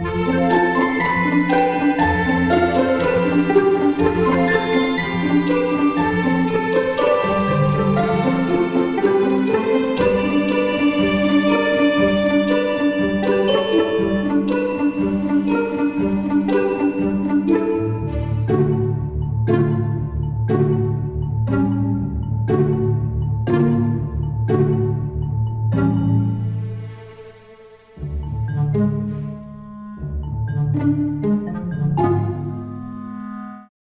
Música Música